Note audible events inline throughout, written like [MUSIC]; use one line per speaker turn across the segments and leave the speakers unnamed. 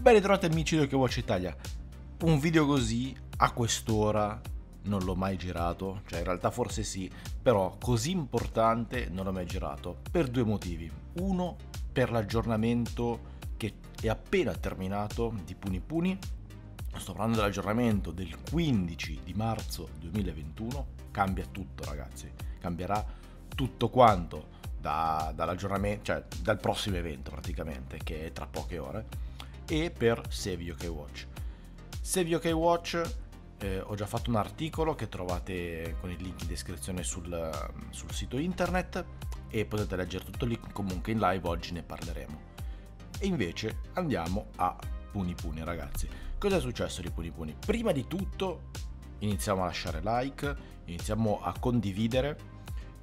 Ben ritrovati amici di Watch Italia. Un video così a quest'ora non l'ho mai girato, cioè in realtà forse sì, però così importante non l'ho mai girato per due motivi. Uno, per l'aggiornamento che è appena terminato di Puni Puni. Sto parlando dell'aggiornamento del 15 di marzo 2021. Cambia tutto, ragazzi. Cambierà tutto quanto da, dall'aggiornamento, cioè dal prossimo evento praticamente, che è tra poche ore, e per Save UK Watch. Save UK Watch eh, ho già fatto un articolo che trovate con il link in descrizione sul, sul sito internet e potete leggere tutto lì, comunque in live oggi ne parleremo. E invece andiamo a Puni Puni ragazzi. Cosa è successo di Puni Puni? Prima di tutto iniziamo a lasciare like, iniziamo a condividere.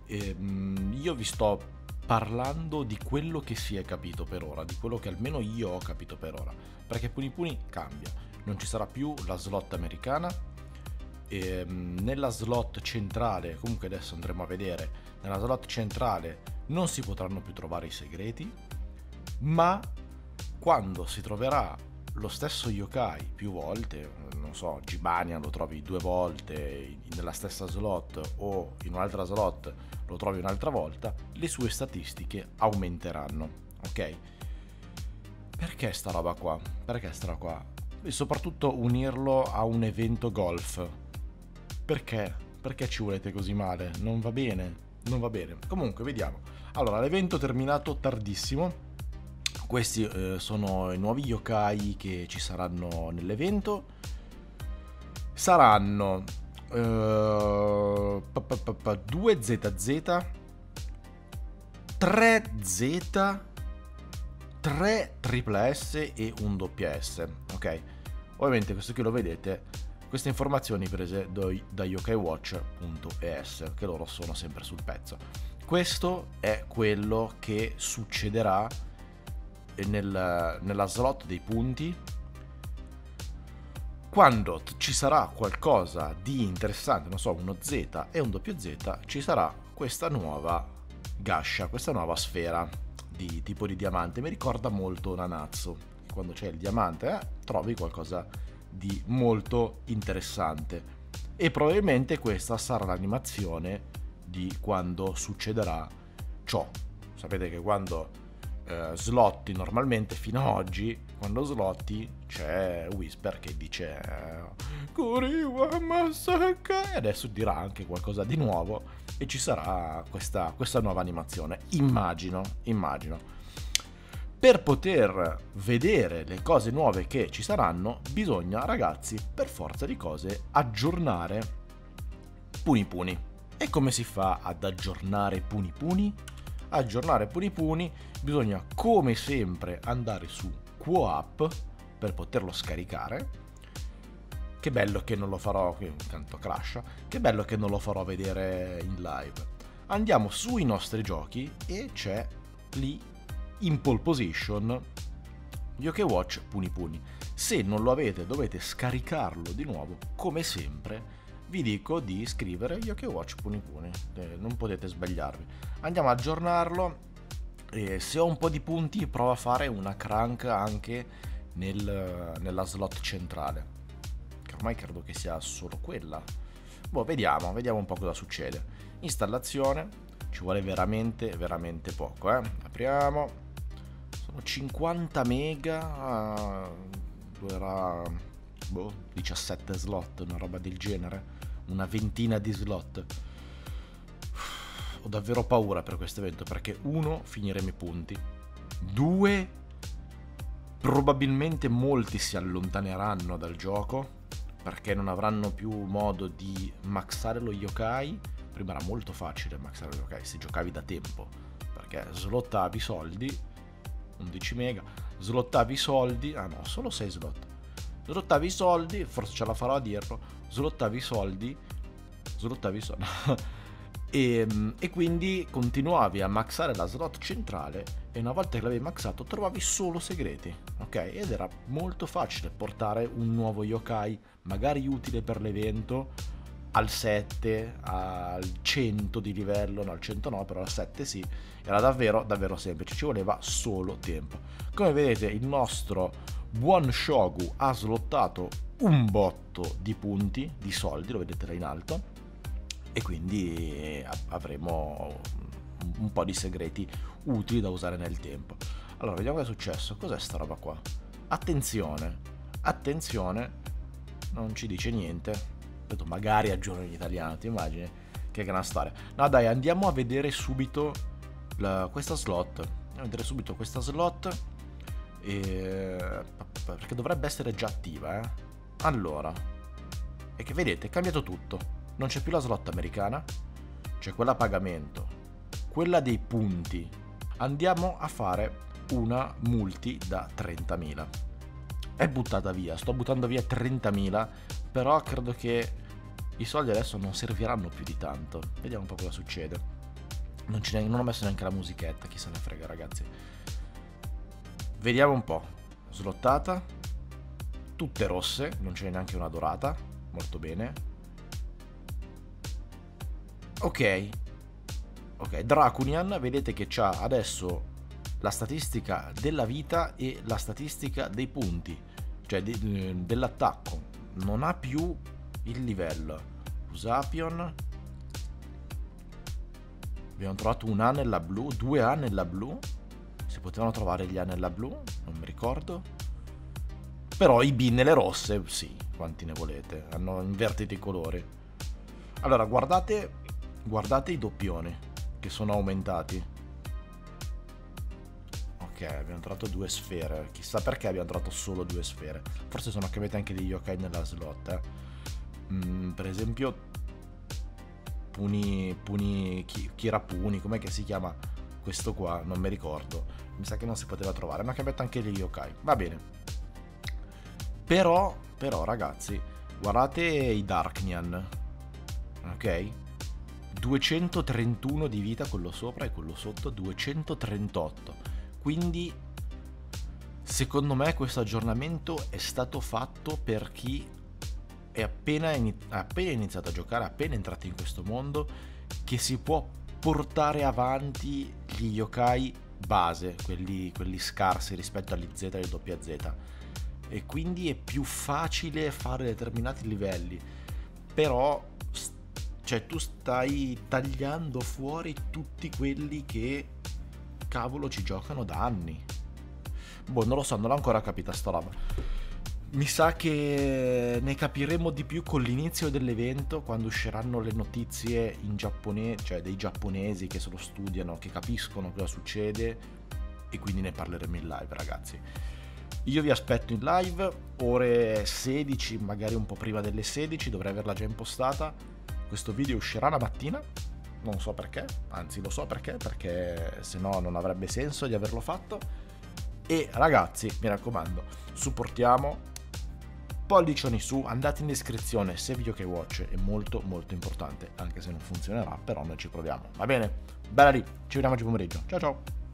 E, um, io vi sto parlando di quello che si è capito per ora, di quello che almeno io ho capito per ora. Perché Puni Puni cambia, non ci sarà più la slot americana. E, um, nella slot centrale, comunque adesso andremo a vedere, nella slot centrale non si potranno più trovare i segreti, ma quando si troverà lo stesso yokai più volte, non so, Gibania lo trovi due volte nella stessa slot o in un'altra slot lo trovi un'altra volta, le sue statistiche aumenteranno, ok? Perché sta roba qua? Perché sta roba qua? E soprattutto unirlo a un evento golf. Perché? Perché ci volete così male? Non va bene, non va bene. Comunque, vediamo. Allora, l'evento terminato tardissimo, questi eh, sono i nuovi yokai che ci saranno nell'evento. Saranno uh, 2ZZ, 3Z, 3 triple S e un doppia S. Ok? Ovviamente questo qui lo vedete, queste informazioni prese da yokaiwatch.es, che loro sono sempre sul pezzo. Questo è quello che succederà nel, nella slot dei punti quando ci sarà qualcosa di interessante, non so, uno Z e un doppio Z, ci sarà questa nuova gascia, questa nuova sfera di tipo di diamante. Mi ricorda molto Nanazzo. Quando c'è il diamante eh, trovi qualcosa di molto interessante. E probabilmente questa sarà l'animazione di quando succederà ciò. Sapete che quando eh, slotti normalmente fino ad oggi quando slotti c'è Whisper che dice Kuriwa Masaka e adesso dirà anche qualcosa di nuovo e ci sarà questa, questa nuova animazione. Immagino immagino. Per poter vedere le cose nuove che ci saranno bisogna ragazzi per forza di cose aggiornare Puni Puni e come si fa ad aggiornare Puni Puni? Aggiornare Puni Puni bisogna come sempre andare su QoApp per poterlo scaricare. Che bello che non lo farò qui intanto crash che bello che non lo farò vedere in live. Andiamo sui nostri giochi e c'è lì in pole position. Yoke Watch Puni Puni se non lo avete dovete scaricarlo di nuovo come sempre vi dico di scrivere Yoke Watch Puni Puni, eh, non potete sbagliarvi. Andiamo ad aggiornarlo e se ho un po' di punti provo a fare una crank anche nel, nella slot centrale, che ormai credo che sia solo quella. Boh, vediamo, vediamo un po' cosa succede. Installazione, ci vuole veramente, veramente poco, eh. Apriamo, sono 50 mega, uh, era boh, 17 slot, una roba del genere una ventina di slot. Ho davvero paura per questo evento perché uno, finiremo i punti, due, probabilmente molti si allontaneranno dal gioco perché non avranno più modo di maxare lo yokai. Prima era molto facile maxare lo yokai se giocavi da tempo perché slottavi soldi, 11 mega, slottavi soldi, ah no, solo 6 slot slottavi i soldi, forse ce la farò a dirlo, slottavi i soldi, slottavi i soldi, [LAUGHS] e, e, quindi continuavi a maxare la slot centrale e una volta che l'avevi maxato trovavi solo segreti, ok? Ed era molto facile portare un nuovo yokai, magari utile per l'evento, al 7, al 100 di livello, no al 100 no, però al 7 sì, era davvero davvero semplice, ci voleva solo tempo. Come vedete il nostro Buon Shogu ha slottato un botto di punti, di soldi, lo vedete là in alto, e quindi avremo un po' di segreti utili da usare nel tempo. Allora, vediamo cosa è successo. Cos'è sta roba qua? Attenzione, attenzione, non ci dice niente. Detto, magari aggiorno in italiano, ti immagini? Che gran storia. No dai, andiamo a vedere subito la, questa slot. Andiamo a vedere subito questa slot. E... Perché dovrebbe essere già attiva, eh. Allora, e che vedete, è cambiato tutto. Non c'è più la slot americana, c'è quella a pagamento, quella dei punti. Andiamo a fare una multi da 30.000. È buttata via, sto buttando via 30.000, però credo che i soldi adesso non serviranno più di tanto. Vediamo un po' cosa succede. Non, non ho messo neanche la musichetta, chi se ne frega ragazzi. Vediamo un po'. Slottata. Tutte rosse, non c'è neanche una dorata. Molto bene. Ok. Ok, Dracunian, vedete che c'ha adesso la statistica della vita e la statistica dei punti, cioè de- dell'attacco. Non ha più il livello. Usapion. Abbiamo trovato un A nella blu, due A nella blu. Potevano trovare gli A nella blu, non mi ricordo. Però i B nelle rosse, sì, quanti ne volete. Hanno invertito i colori. Allora, guardate, guardate i doppioni che sono aumentati Ok, abbiamo trovato due sfere. Chissà perché abbiamo trovato solo due sfere. Forse sono cambiati anche degli yokai nella slot. Eh. Mm, per esempio, Puni. Puni. Kira Puni, com'è che si chiama questo qua? Non mi ricordo. Mi sa che non si poteva trovare. Ma ha cambiato anche gli yokai. Va bene. Però, però, ragazzi, guardate i Darknian. Ok? 231 di vita quello sopra e quello sotto 238 quindi secondo me questo aggiornamento è stato fatto per chi è appena, appena iniziato a giocare, appena entrato in questo mondo, che si può portare avanti gli yokai base, quelli, quelli scarsi rispetto agli Z e WZ. E quindi è più facile fare determinati livelli. Però cioè tu stai tagliando fuori tutti quelli che cavolo ci giocano da anni. Boh, non lo so, non l'ho ancora capita sta roba. Mi sa che ne capiremo di più con l'inizio dell'evento, quando usciranno le notizie in giapponese, cioè dei giapponesi che se lo studiano, che capiscono cosa succede e quindi ne parleremo in live, ragazzi. Io vi aspetto in live, ore 16, magari un po' prima delle 16, dovrei averla già impostata. Questo video uscirà la mattina, non so perché, anzi lo so perché, perché se no non avrebbe senso di averlo fatto. E ragazzi, mi raccomando, supportiamo, pollicioni su, andate in descrizione se video che watch è molto molto importante, anche se non funzionerà, però noi ci proviamo, va bene? Bella lì, ci vediamo oggi pomeriggio, ciao ciao!